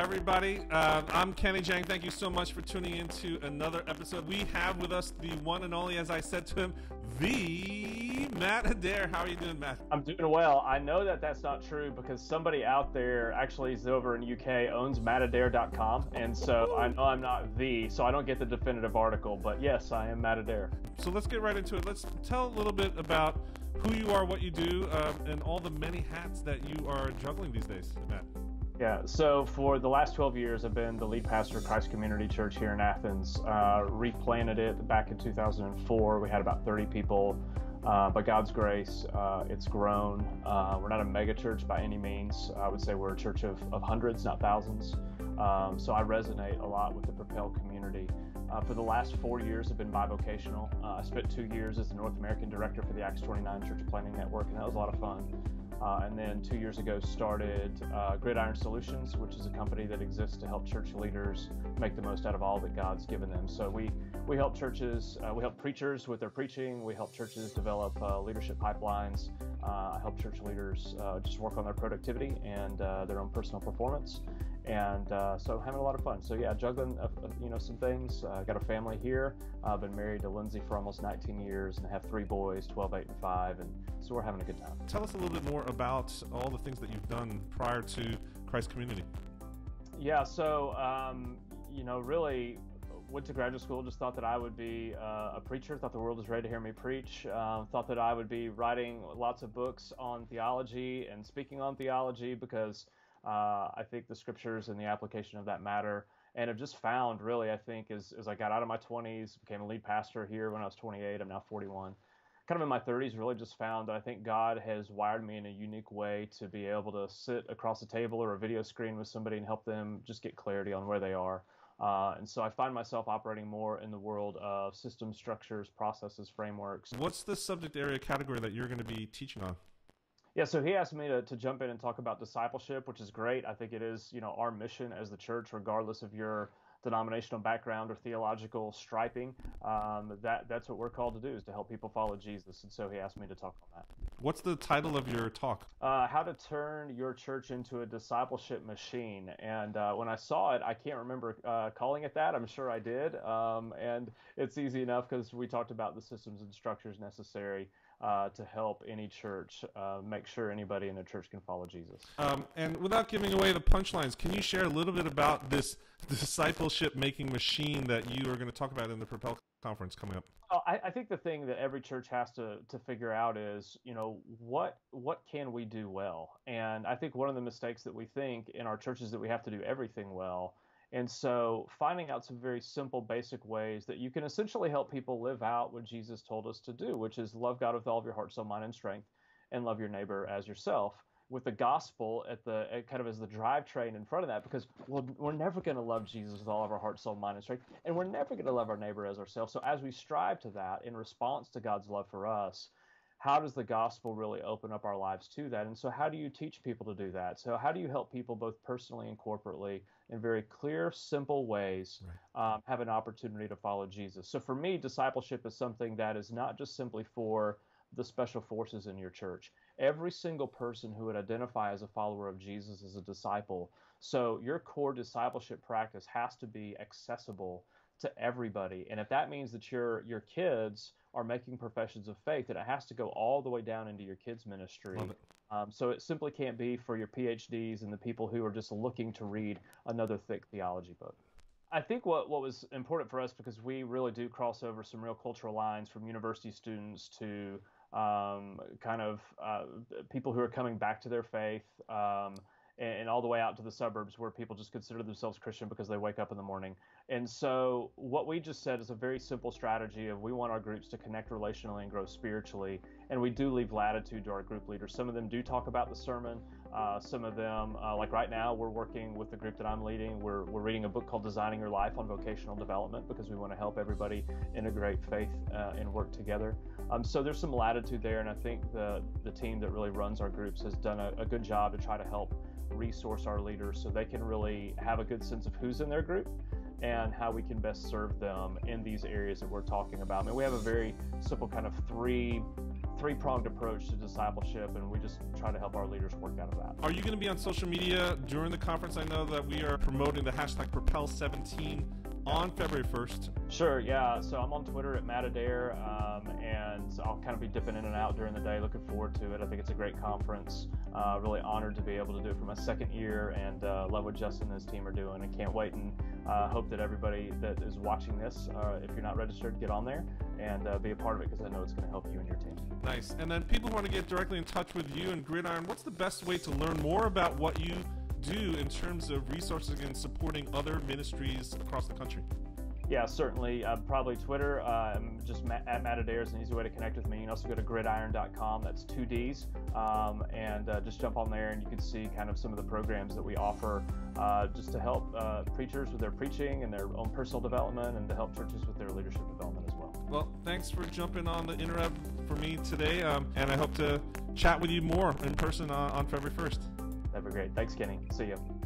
everybody. Uh, I'm Kenny Jang. Thank you so much for tuning in to another episode. We have with us the one and only, as I said to him, the Matt Adair. How are you doing, Matt? I'm doing well. I know that that's not true because somebody out there actually is over in UK owns mattadair.com, and so I know I'm not the, so I don't get the definitive article. But yes, I am Matt Adair. So let's get right into it. Let's tell a little bit about who you are, what you do, uh, and all the many hats that you are juggling these days, Matt. Yeah, so for the last 12 years, I've been the lead pastor of Christ Community Church here in Athens. Uh, replanted it back in 2004. We had about 30 people. Uh, by God's grace, uh, it's grown. Uh, we're not a mega church by any means. I would say we're a church of, of hundreds, not thousands. Um, so I resonate a lot with the Propel community. Uh, for the last four years, I've been bivocational. Uh, I spent two years as the North American director for the Acts 29 Church Planting Network, and that was a lot of fun. Uh, and then two years ago started uh, Gridiron Solutions, which is a company that exists to help church leaders make the most out of all that God's given them. So we we help churches, uh, we help preachers with their preaching, we help churches develop uh, leadership pipelines. Uh, I help church leaders uh, just work on their productivity and their own personal performance. And so having a lot of fun. So yeah, juggling you know some things. I got a family here. I've been married to Lindsay for almost 19 years and have three boys, 12, 8, and 5, and so we're having a good time. Tell us a little bit more about all the things that you've done prior to Christ Community. Yeah, so um, you know, really went to graduate school. Just thought that I would be uh, a preacher. Thought the world was ready to hear me preach. Uh, thought that I would be writing lots of books on theology and speaking on theology because uh, I think the scriptures and the application of that matter. And have just found really, I think, as, as I got out of my 20s, became a lead pastor here when I was 28. I'm now 41 kind of in my 30s, really just found that I think God has wired me in a unique way to be able to sit across a table or a video screen with somebody and help them just get clarity on where they are. Uh, and so I find myself operating more in the world of system structures, processes, frameworks. What's the subject area category that you're going to be teaching on? Yeah, so he asked me to, to jump in and talk about discipleship, which is great. I think it is, you know, our mission as the church, regardless of your denominational background or theological striping. Um, that that's what we're called to do is to help people follow Jesus. And so he asked me to talk on that. What's the title of your talk? Uh, how to turn your church into a discipleship machine. And uh, when I saw it, I can't remember uh, calling it that. I'm sure I did. Um, and it's easy enough because we talked about the systems and structures necessary uh, to help any church uh, make sure anybody in the church can follow Jesus. Um, and without giving away the punchlines, can you share a little bit about this discipleship making machine that you are going to talk about in the Propel conference coming up? Oh, I, I, think the thing that every church has to to figure out is, you know, what what can we do well? And I think one of the mistakes that we think in our churches that we have to do everything well and so, finding out some very simple, basic ways that you can essentially help people live out what Jesus told us to do, which is love God with all of your heart, soul, mind, and strength, and love your neighbor as yourself. With the gospel at the at kind of as the drivetrain in front of that, because well, we're never going to love Jesus with all of our heart, soul, mind, and strength, and we're never going to love our neighbor as ourselves. So, as we strive to that in response to God's love for us, how does the gospel really open up our lives to that? And so, how do you teach people to do that? So, how do you help people both personally and corporately in very clear, simple ways right. um, have an opportunity to follow Jesus? So, for me, discipleship is something that is not just simply for the special forces in your church. Every single person who would identify as a follower of Jesus is a disciple. So, your core discipleship practice has to be accessible to everybody. And if that means that your your kids are making professions of faith, that it has to go all the way down into your kids' ministry. Um, so it simply can't be for your PhDs and the people who are just looking to read another thick theology book. I think what, what was important for us because we really do cross over some real cultural lines from university students to um, kind of uh, people who are coming back to their faith. Um, and, all the way out to the suburbs where people just consider themselves Christian because they wake up in the morning. And so, what we just said is a very simple strategy of we want our groups to connect relationally and grow spiritually. And we do leave latitude to our group leaders. Some of them do talk about the sermon. Uh, some of them, uh, like right now, we're working with the group that I'm leading. We're, we're reading a book called Designing Your Life on Vocational Development because we want to help everybody integrate faith uh, and work together. Um, so there's some latitude there, and I think the the team that really runs our groups has done a, a good job to try to help resource our leaders so they can really have a good sense of who's in their group and how we can best serve them in these areas that we're talking about. I mean, we have a very simple kind of three three pronged approach to discipleship, and we just try to help our leaders work out of that. Are you going to be on social media during the conference? I know that we are promoting the hashtag Propel17 on February 1st. Sure, yeah. So I'm on Twitter at Matt Adair, um, and I'll kind of be dipping in and out during the day. Looking forward to it. I think it's a great conference. Uh, really honored to be able to do it for my second year, and uh, love what Justin and his team are doing. And can't wait and uh, hope that everybody that is watching this, uh, if you're not registered, get on there and uh, be a part of it because I know it's going to help you and your team. Nice. And then people want to get directly in touch with you and Gridiron. What's the best way to learn more about what you do in terms of resources and supporting other ministries across the country? Yeah, certainly. Uh, probably Twitter. Um, just Matt, at Matt Adair is an easy way to connect with me. You can also go to gridiron.com. That's two D's. Um, and uh, just jump on there and you can see kind of some of the programs that we offer uh, just to help uh, preachers with their preaching and their own personal development and to help churches with their leadership development as well. Well, thanks for jumping on the interweb for me today. Um, and I hope to chat with you more in person on, on February 1st. That'd be great. Thanks, Kenny. See you.